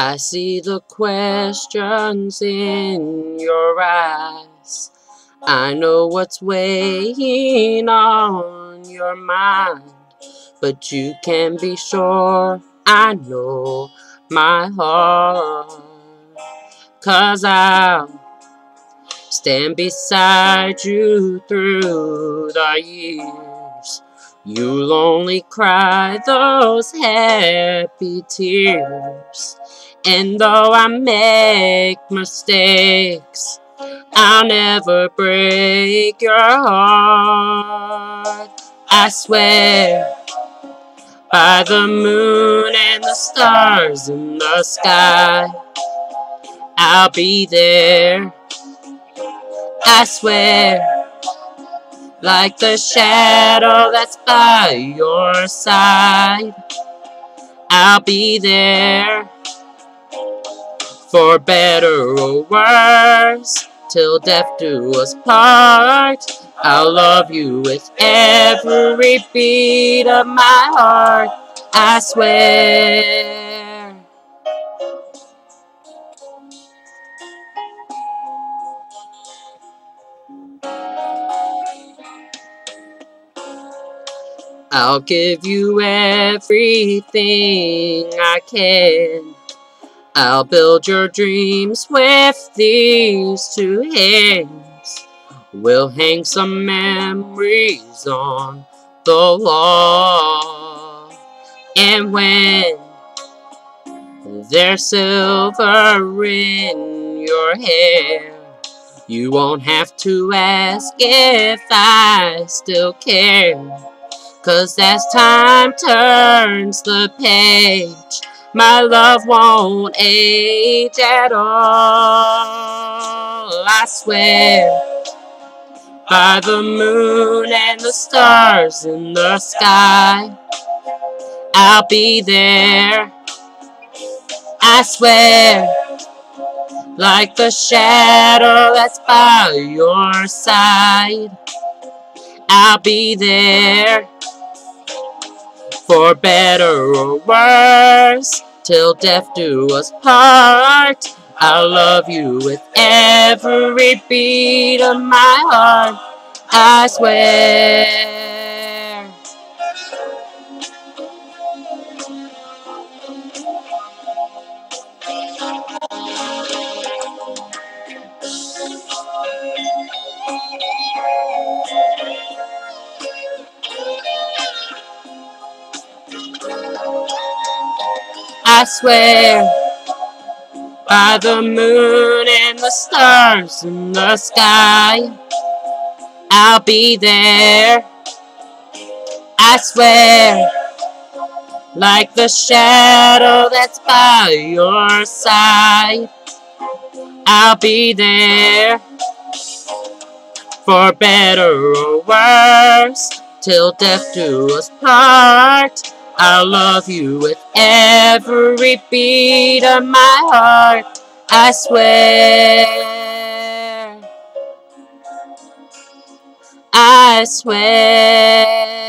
I see the questions in your eyes. I know what's weighing on your mind, but you can be sure I know my heart. Cause I'll stand beside you through the years. You'll only cry those happy tears. And though I make mistakes, I'll never break your heart. I swear by the moon and the stars in the sky, I'll be there. I swear like the shadow that's by your side. I'll be there for better or worse, till death do us part. I'll love you with every beat of my heart, I swear. I'll give you everything I can I'll build your dreams with these two hands. We'll hang some memories on the wall. And when there's silver in your hair, you won't have to ask if I still care. Cause as time turns the page, my love won't age at all. I swear by the moon and the stars in the sky, I'll be there. I swear, like the shadow that's by your side, I'll be there for better or worse, till death do us part. I'll love you with every beat of my heart, I swear. I swear by the moon and the stars in the sky, I'll be there. I swear, like the shadow that's by your side, I'll be there for better or worse, till death do us part. I'll love you with every beat of my heart, I swear. I swear.